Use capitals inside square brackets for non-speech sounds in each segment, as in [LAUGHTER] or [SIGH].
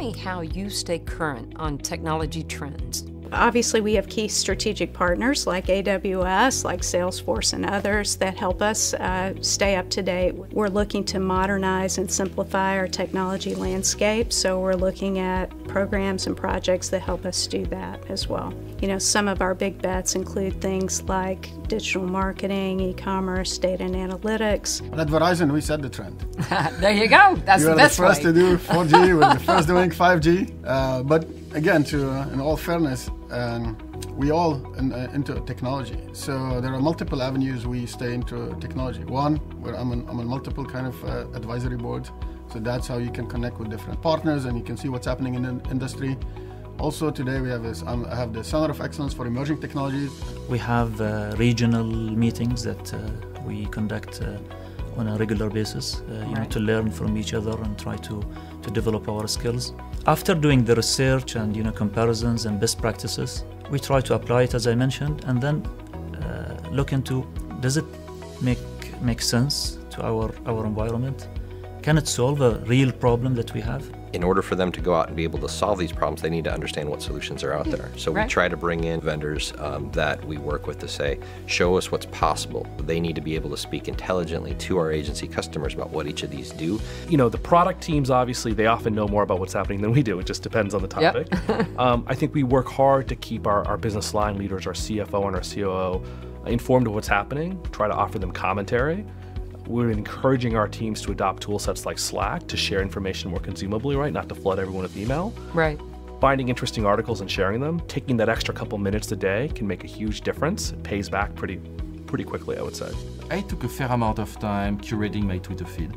me how you stay current on technology trends. Obviously, we have key strategic partners like AWS, like Salesforce, and others that help us uh, stay up to date. We're looking to modernize and simplify our technology landscape, so we're looking at programs and projects that help us do that as well. You know, some of our big bets include things like digital marketing, e commerce, data and analytics. At Verizon, we set the trend. [LAUGHS] there you go. That's we the best the first way. to do [LAUGHS] 4G, we were the first doing 5G. Uh, but again, to uh, in all fairness, um, we all in, uh, into technology. So there are multiple avenues we stay into technology. One, where I'm on, I'm on multiple kind of uh, advisory boards. So that's how you can connect with different partners and you can see what's happening in the industry. Also today we have this, um, I have the Center of Excellence for Emerging Technologies. We have uh, regional meetings that uh, we conduct uh, on a regular basis, uh, you know, to learn from each other and try to, to develop our skills. After doing the research and you know comparisons and best practices, we try to apply it as I mentioned, and then uh, look into does it make make sense to our our environment? Can it solve a real problem that we have? in order for them to go out and be able to solve these problems, they need to understand what solutions are out there. So Right. we try to bring in vendors um, that we work with to say, show us what's possible. They need to be able to speak intelligently to our agency customers about what each of these do. You know, the product teams obviously they often know more about what's happening than we do. It just depends on the Yep. topic. [LAUGHS] um, I think we work hard to keep our, our business line leaders, our CFO and our COO, informed of what's happening. Try to offer them commentary. We're encouraging our teams to adopt tool sets like Slack to share information more consumably, right? Not to flood everyone with email. Right. Finding interesting articles and sharing them, taking that extra couple minutes a day can make a huge difference. It pays back pretty pretty quickly, I would say. I took a fair amount of time curating my Twitter feed.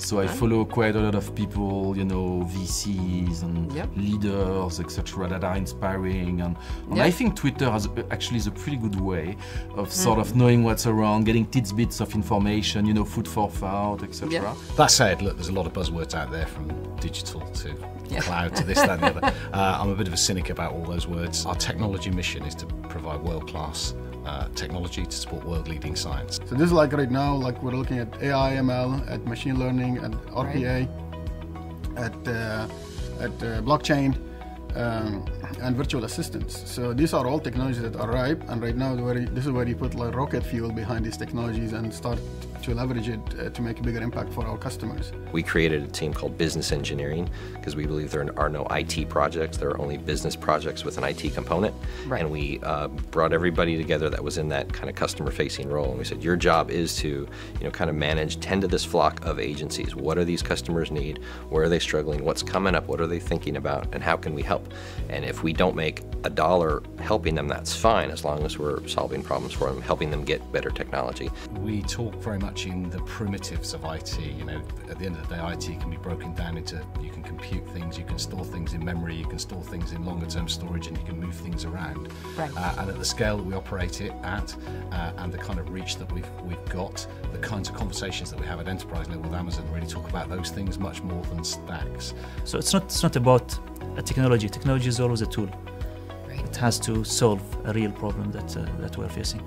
So I follow quite a lot of people, you know, VCs and Yep. leaders, etc., that are inspiring. And, and Yep. I think Twitter has actually is a pretty good way of sort of knowing what's around, getting tidbits of information, you know, food for thought, etc. Yep. That said, look, there's a lot of buzzwords out there from digital to Yeah. cloud to this, that, and the other. [LAUGHS] Uh, I'm a bit of a cynic about all those words. Our technology mission is to provide world class uh, technology to support world leading science. So this is like right now, like we're looking at AI, ML, at machine learning, at RPA, at uh, at uh, blockchain, um, and virtual assistants. So these are all technologies that are ripe, and right now, where you- this is where you put like rocket fuel behind these technologies and start to leverage it uh, to make a bigger impact for our customers. We created a team called Business Engineering because we believe there are no IT projects, there are only business projects with an IT component. Right. And we uh, brought everybody together that was in that kind of customer facing role. And we said, your job is to, you know, kind of manage, tend to this flock of agencies. What do these customers need? Where are they struggling? What's coming up? What are they thinking about? And how can we help? And if we don't make a dollar helping them, that's fine as long as we're solving problems for them, helping them get better technology. We talk very much in the primitives of IT. You know, at the end of the day, IT can be broken down into you can compute things, you can store things in memory, you can store things in longer term storage, and you can move things around. Right. Uh, and at the scale that we operate it at, uh, and the kind of reach that we've we've got, the kinds of conversations that we have at enterprise level with Amazon really talk about those things much more than stacks. So it's not it's not about a technology. Technology is always a tool. It has to solve a real problem that uh, that we're facing.